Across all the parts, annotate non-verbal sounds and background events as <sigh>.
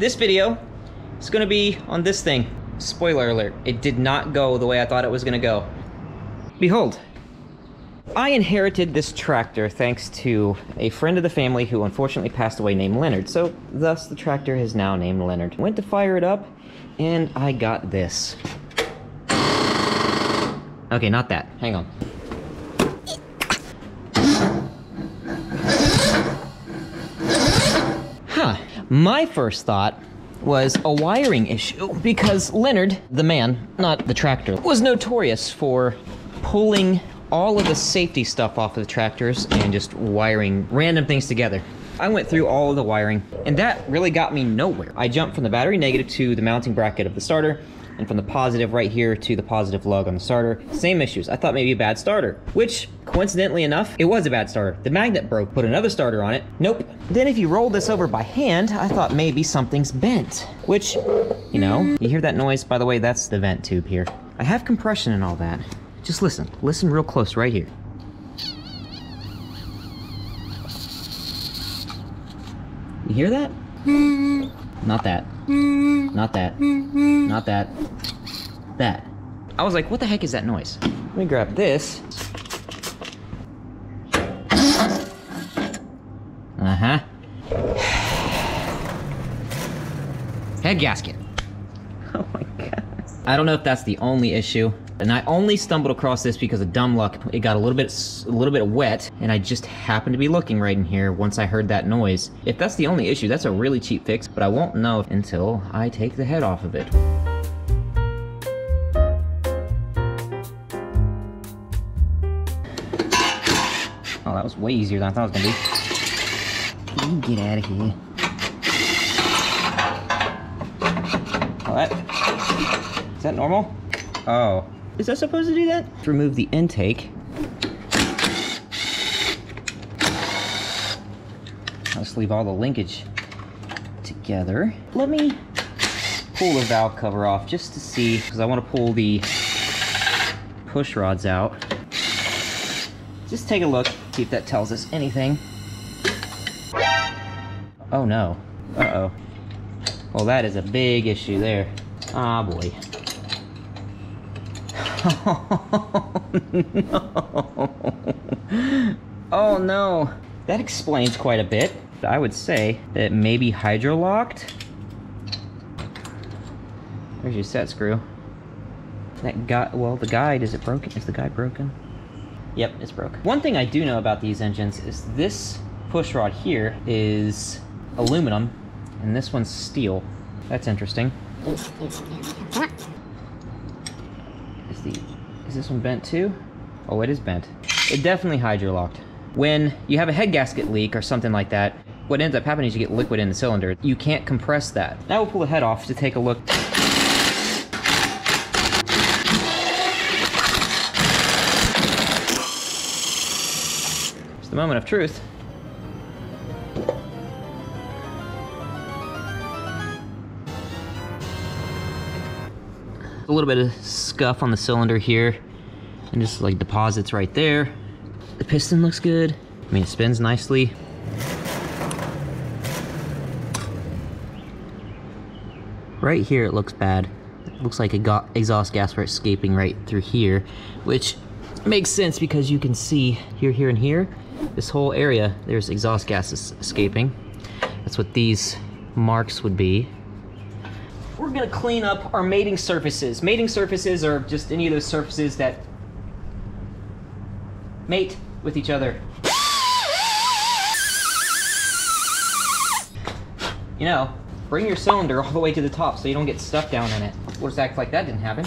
This video is gonna be on this thing. Spoiler alert, it did not go the way I thought it was gonna go. Behold, I inherited this tractor thanks to a friend of the family who unfortunately passed away named Leonard. So, thus, the tractor is now named Leonard. Went to fire it up, and I got this. Okay, not that. Hang on. My first thought was a wiring issue because Leonard, the man, not the tractor, was notorious for pulling all of the safety stuff off of the tractors and just wiring random things together. I went through all of the wiring and that really got me nowhere. I jumped from the battery negative to the mounting bracket of the starter and from the positive right here to the positive lug on the starter. Same issues. I thought maybe a bad starter, which coincidentally enough, it was a bad starter. The magnet broke, put another starter on it. Nope. Then if you roll this over by hand, I thought maybe something's bent, which, you know, you hear that noise? By the way, that's the vent tube here. I have compression and all that. Just listen. Listen real close right here. You hear that? Not that. Not that. Not that. That. I was like, what the heck is that noise? Let me grab this. Uh-huh. Head gasket. Oh my god. I don't know if that's the only issue. And I only stumbled across this because of dumb luck. It got a little bit a little bit wet, and I just happened to be looking right in here once I heard that noise. If that's the only issue, that's a really cheap fix, but I won't know until I take the head off of it. Oh, that was way easier than I thought it was gonna be. You get out of here. That, is that normal? Oh. Is that supposed to do that? Remove the intake. Let's leave all the linkage together. Let me pull the valve cover off just to see, because I want to pull the push rods out. Just take a look, see if that tells us anything. Oh no. Uh-oh. Well, that is a big issue there. Ah, boy. Oh, <laughs> no. Oh, no. That explains quite a bit. I would say that maybe hydro-locked. There's your set screw. That guy, well, the guide, is it broken? Is the guide broken? Yep, it's broke. One thing I do know about these engines is this push rod here is aluminum, and this one's steel. That's interesting. Is the is this one bent too? Oh, it is bent. It definitely hydro-locked. When you have a head gasket leak or something like that, what ends up happening is you get liquid in the cylinder. You can't compress that. Now we'll pull the head off to take a look. It's the moment of truth. A little bit of scuff on the cylinder here and just like deposits right there. The piston looks good. I mean, it spins nicely. Right here, it looks bad. It looks like exhaust gas are escaping right through here, which makes sense because you can see here, here, and here, this whole area, there's exhaust gases escaping. That's what these marks would be. We're gonna clean up our mating surfaces. Mating surfaces are just any of those surfaces that mate with each other. You know, bring your cylinder all the way to the top so you don't get stuck down in it. We'll just act like that didn't happen.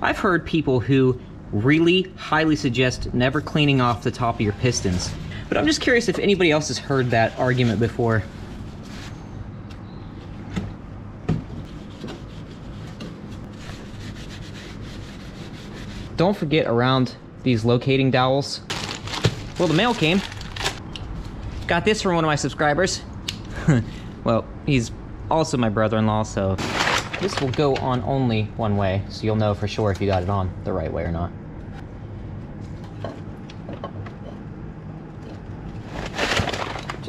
I've heard people who really highly suggest never cleaning off the top of your pistons. But I'm just curious if anybody else has heard that argument before. Don't forget around these locating dowels. Well, the mail came. Got this from one of my subscribers. <laughs> well, he's also my brother-in-law, so this will go on only one way, so you'll know for sure if you got it on the right way or not.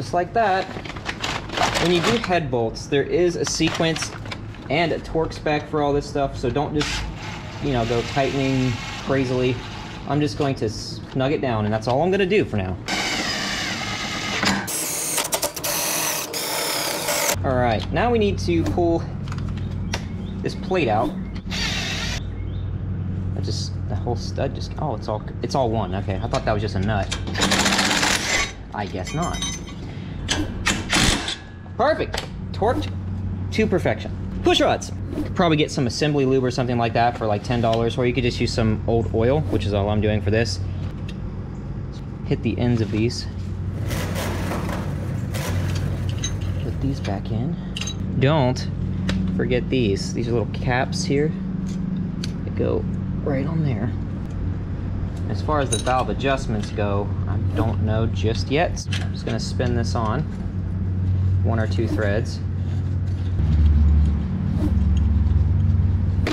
Just like that. When you do head bolts, there is a sequence and a torque spec for all this stuff, so don't just, you know, go tightening crazily. I'm just going to snug it down, and that's all I'm gonna do for now. All right, now we need to pull this plate out. I just, the whole stud just, oh, it's all, it's all one. Okay, I thought that was just a nut. I guess not. Perfect. Torqued to perfection. Push rods. You could probably get some assembly lube or something like that for like $10, or you could just use some old oil, which is all I'm doing for this. Hit the ends of these. Put these back in. Don't forget these. These are little caps here that go right on there. As far as the valve adjustments go, I don't know just yet. I'm just gonna spin this on one or two threads.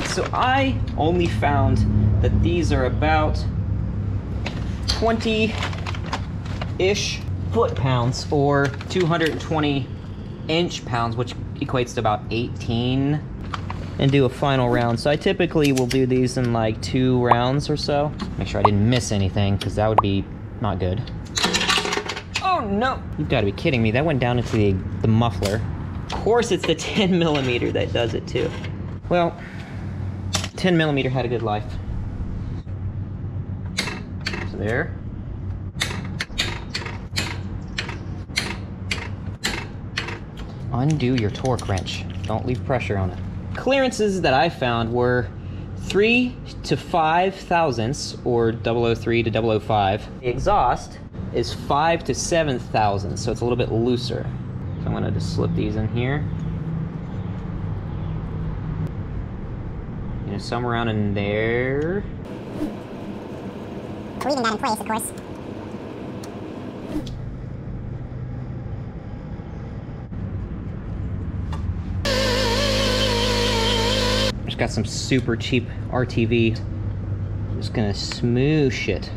So I only found that these are about 20-ish foot-pounds or 220 inch pounds, which equates to about 18 and do a final round. So I typically will do these in like two rounds or so. Make sure I didn't miss anything because that would be not good. Oh no! You've got to be kidding me. That went down into the, the muffler. Of course it's the <laughs> 10 millimeter that does it too. Well, 10 millimeter had a good life. So there. Undo your torque wrench. Don't leave pressure on it. Clearances that I found were 3 to 5 thousandths, or 003 to 005. The exhaust is 5 to 7 thousandths, so it's a little bit looser. So I'm gonna just slip these in here. You know, somewhere around in there. Leaving that in place, of course. Just got some super cheap RTV. I'm just gonna smoosh it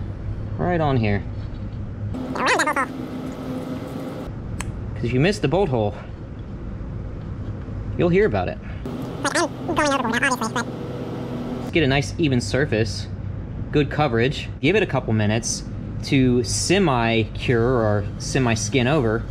right on here. Around that bolt hole. Because if you miss the bolt hole, you'll hear about it. But Get a nice even surface, good coverage. Give it a couple minutes to semi-cure or semi-skin over.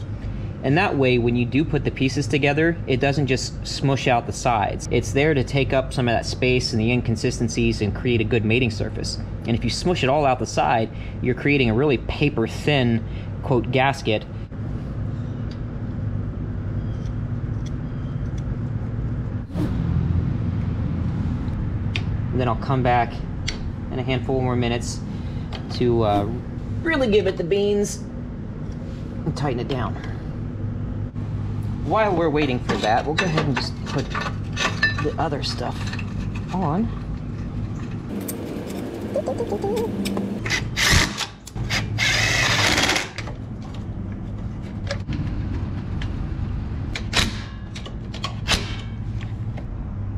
And that way, when you do put the pieces together, it doesn't just smush out the sides. It's there to take up some of that space and the inconsistencies and create a good mating surface. And if you smush it all out the side, you're creating a really paper thin, quote, gasket. Then I'll come back in a handful more minutes to uh, really give it the beans and tighten it down. While we're waiting for that, we'll go ahead and just put the other stuff on.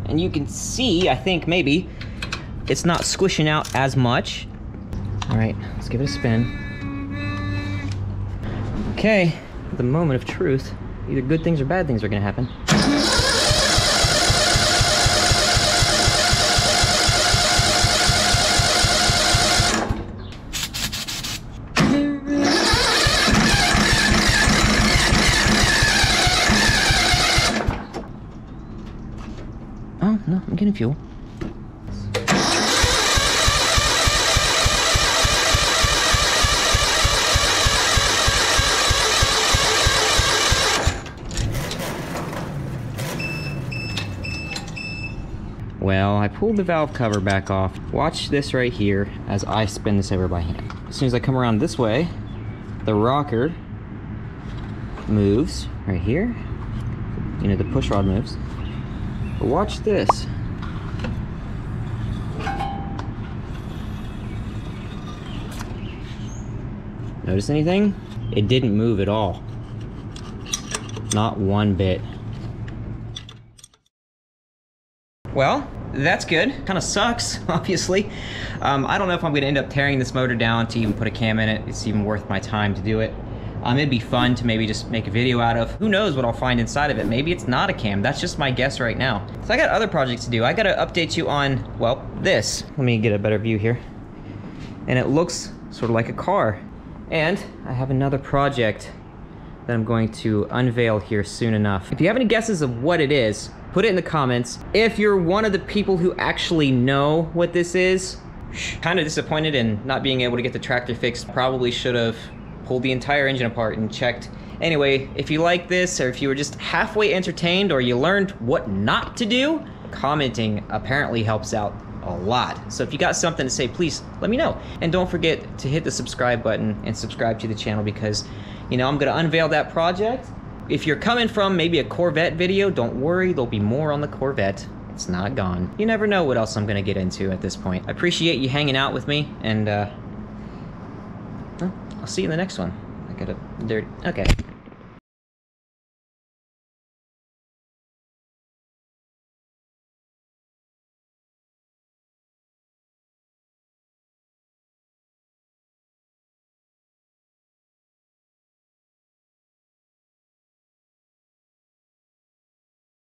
And you can see, I think maybe, it's not squishing out as much. All right, let's give it a spin. Okay, the moment of truth. Either good things or bad things are gonna happen. Oh, no, I'm getting fuel. Well, I pulled the valve cover back off. Watch this right here as I spin this over by hand. As soon as I come around this way, the rocker moves right here. You know, the push rod moves. But watch this. Notice anything? It didn't move at all. Not one bit. Well, that's good. Kind of sucks, <laughs> obviously. Um, I don't know if I'm going to end up tearing this motor down to even put a cam in it. It's even worth my time to do it. Um, it'd be fun to maybe just make a video out of. Who knows what I'll find inside of it? Maybe it's not a cam. That's just my guess right now. So I got other projects to do. I gotta update you on, well, this. Let me get a better view here. And it looks sort of like a car. And I have another project that I'm going to unveil here soon enough. If you have any guesses of what it is, put it in the comments. If you're one of the people who actually know what this is, kind of disappointed in not being able to get the tractor fixed. Probably should have pulled the entire engine apart and checked. Anyway, if you like this, or if you were just halfway entertained, or you learned what not to do, commenting apparently helps out a lot. So if you got something to say, please let me know. And don't forget to hit the subscribe button and subscribe to the channel because, you know, I'm gonna unveil that project. If you're coming from maybe a Corvette video, don't worry, there'll be more on the Corvette. It's not gone. You never know what else I'm gonna get into at this point. I appreciate you hanging out with me, and uh, I'll see you in the next one. I gotta, there, okay.